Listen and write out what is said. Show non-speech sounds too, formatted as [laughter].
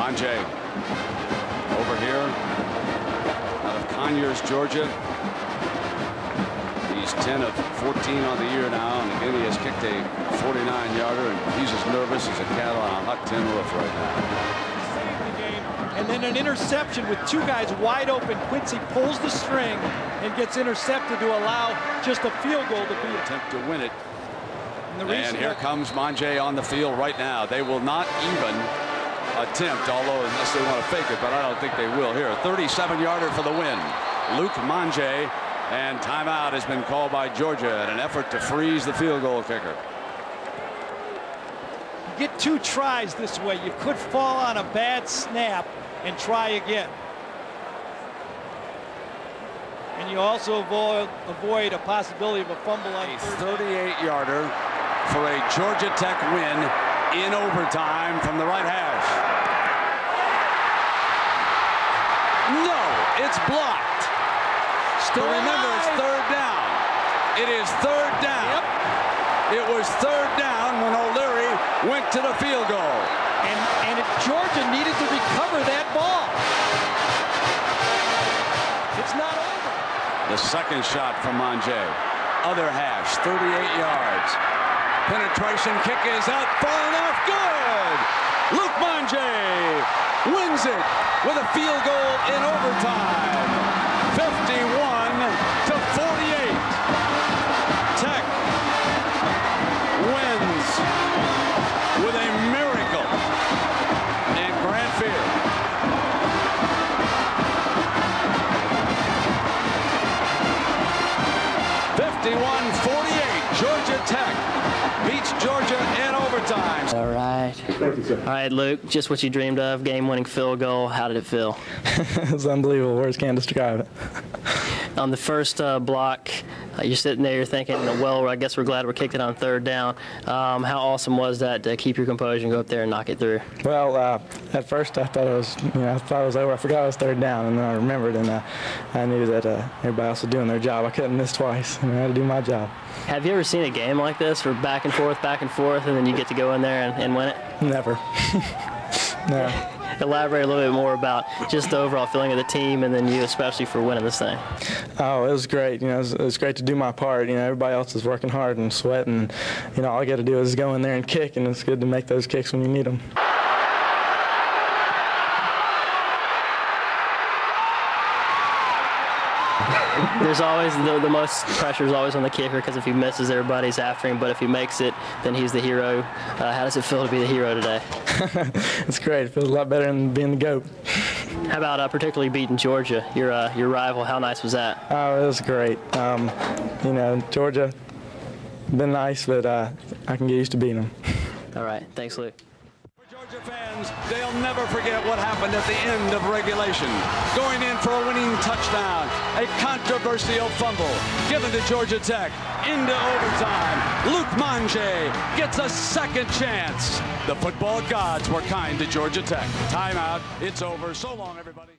Manget over here out of Conyers, Georgia. He's 10 of 14 on the year now, and again he has kicked a 49-yarder, and he's as nervous as a cat on a hot tin roof right now. And then an interception with two guys wide open. Quincy pulls the string and gets intercepted to allow just a field goal to be attempt to win it. And, and here comes Manget on the field right now. They will not even attempt, although unless they want to fake it, but I don't think they will. Here, a 37-yarder for the win. Luke Manget, and timeout has been called by Georgia in an effort to freeze the field goal kicker. You get two tries this way. You could fall on a bad snap and try again. And you also avoid, avoid a possibility of a fumble on a 38-yarder for a Georgia Tech win in overtime from the right hash. No, it's blocked. Still remember, it's third down. It is third down. Yep. It was third down when O'Leary went to the field goal. And, and if Georgia needed to recover that ball. It's not over. The second shot from Manget. Other hash, 38 yards. Penetration kick is out far enough. Good. Luke Manget wins it with a field goal in overtime. 51 to 48. Tech wins with a miracle in Grant Field. Fifty-one forty-eight. Georgia Tech beats Georgia in overtime. All right. Thank you, sir. All right, Luke, just what you dreamed of, game-winning field goal. How did it feel? [laughs] it was unbelievable. Words can't describe it. [laughs] on the first uh, block, uh, you're sitting there, you're thinking, well, I guess we're glad we kicked it on third down. Um, how awesome was that to keep your composure and go up there and knock it through? Well, uh, at first I thought it was, you know, I thought it was over. I forgot it was third down, and then I remembered, and uh, I knew that uh, everybody else was doing their job. I couldn't miss twice, and I had to do my job. Have you ever seen a game like this, where back and forth, back and forth, and then you get to go in there and, and win it? Never. [laughs] no. Elaborate a little bit more about just the overall feeling of the team, and then you especially for winning this thing. Oh, it was great. You know, it was, it was great to do my part. You know, everybody else is working hard and sweating. You know, all I got to do is go in there and kick, and it's good to make those kicks when you need them. There's always the, the most pressure is always on the kicker because if he misses, everybody's after him. But if he makes it, then he's the hero. Uh, how does it feel to be the hero today? [laughs] it's great. It feels a lot better than being the goat. How about uh, particularly beating Georgia, your uh, your rival? How nice was that? Oh, it was great. Um, you know, Georgia, been nice, but uh, I can get used to beating them. All right, thanks, Luke. Fans, they'll never forget what happened at the end of regulation. Going in for a winning touchdown, a controversial fumble given to Georgia Tech into overtime. Luke Manget gets a second chance. The football gods were kind to Georgia Tech. Timeout. It's over. So long, everybody.